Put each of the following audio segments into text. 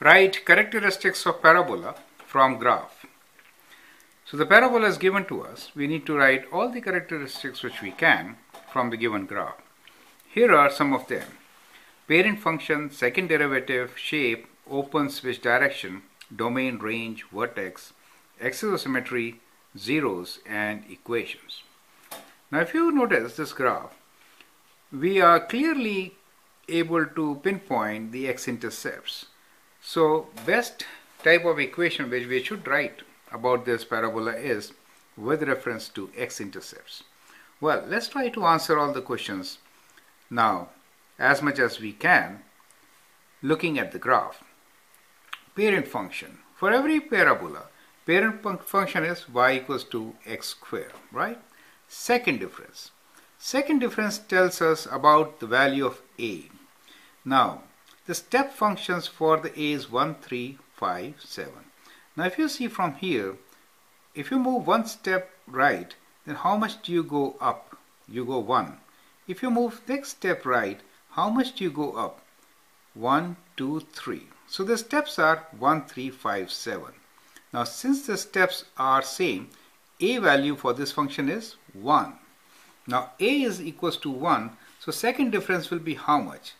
Write characteristics of parabola from graph. So the parabola is given to us. We need to write all the characteristics which we can from the given graph. Here are some of them. Parent function, second derivative, shape, open switch direction, domain, range, vertex, axis of symmetry, zeros, and equations. Now if you notice this graph, we are clearly able to pinpoint the x-intercepts. So best type of equation which we should write about this parabola is with reference to x-intercepts. Well, let's try to answer all the questions now as much as we can looking at the graph. Parent function. For every parabola, parent function is y equals to x square, right? Second difference. Second difference tells us about the value of a. Now, the step functions for the a is 1, 3, 5, 7. Now, if you see from here, if you move one step right, then how much do you go up? You go 1. If you move next step right, how much do you go up? 1, 2, 3. So the steps are 1, 3, 5, 7. Now since the steps are same, a value for this function is 1. Now a is equals to 1, so second difference will be how much?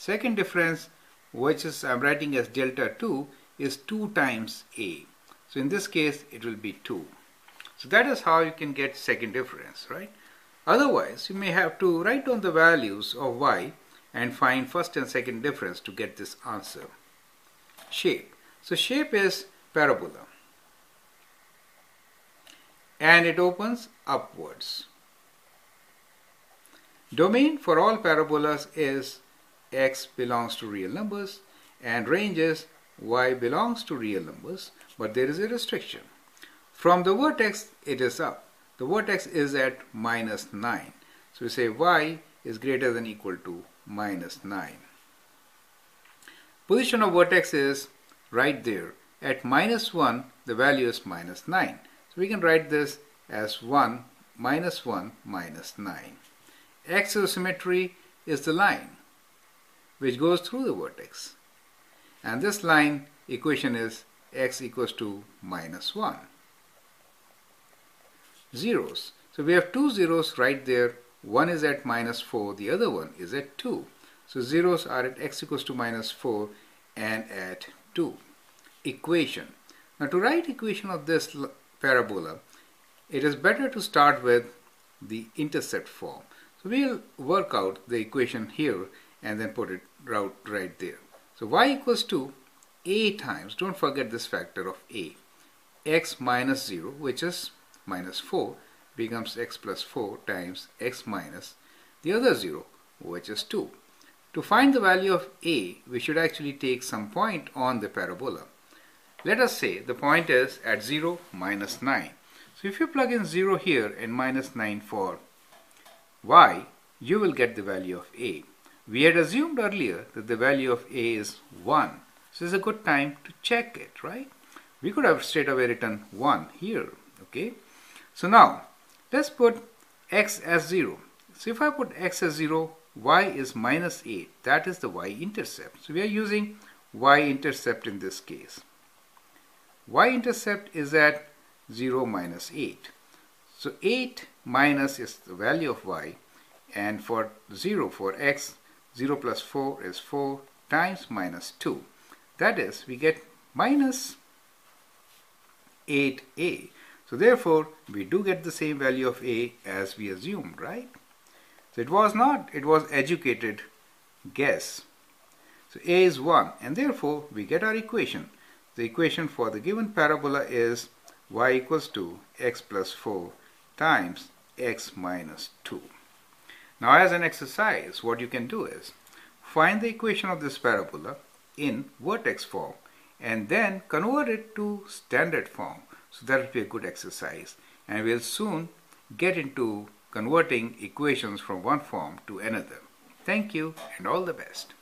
Second difference, which is I'm writing as delta 2, is 2 times a. So in this case, it will be 2. So that is how you can get second difference, right? Otherwise, you may have to write down the values of y and find first and second difference to get this answer. Shape. So shape is parabola. And it opens upwards. Domain for all parabolas is x belongs to real numbers and range is y belongs to real numbers but there is a restriction. From the vertex it is up. The vertex is at minus 9. So we say y is greater than equal to minus 9. Position of vertex is right there. At minus 1 the value is minus 9. So we can write this as 1 minus 1 minus 9. Axis of symmetry is the line which goes through the vertex. And this line equation is x equals to minus 1. Zeros. So we have two zeros right there. One is at minus 4, the other one is at 2. So zeros are at x equals to minus 4 and at 2. Equation. Now to write equation of this parabola, it is better to start with the intercept form. So we'll work out the equation here and then put it right, right there. So y equals to a times, don't forget this factor of a, x minus 0 which is minus 4 becomes x plus 4 times x minus the other 0 which is 2. To find the value of a, we should actually take some point on the parabola. Let us say the point is at 0 minus 9. So if you plug in 0 here and minus 9 for y, you will get the value of a. We had assumed earlier that the value of a is 1. So it's a good time to check it, right? We could have straight away written 1 here, okay? So now, let's put x as 0. So if I put x as 0, y is minus 8. That is the y-intercept. So we are using y-intercept in this case. y-intercept is at 0 minus 8. So 8 minus is the value of y and for 0 for x 0 plus 4 is 4 times minus 2. That is, we get minus 8a. So therefore, we do get the same value of a as we assumed, right? So it was not, it was educated guess. So a is 1 and therefore we get our equation. The equation for the given parabola is y equals to x plus 4 times x minus 2. Now as an exercise, what you can do is find the equation of this parabola in vertex form and then convert it to standard form. So that will be a good exercise and we'll soon get into converting equations from one form to another. Thank you and all the best.